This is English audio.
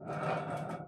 Uh,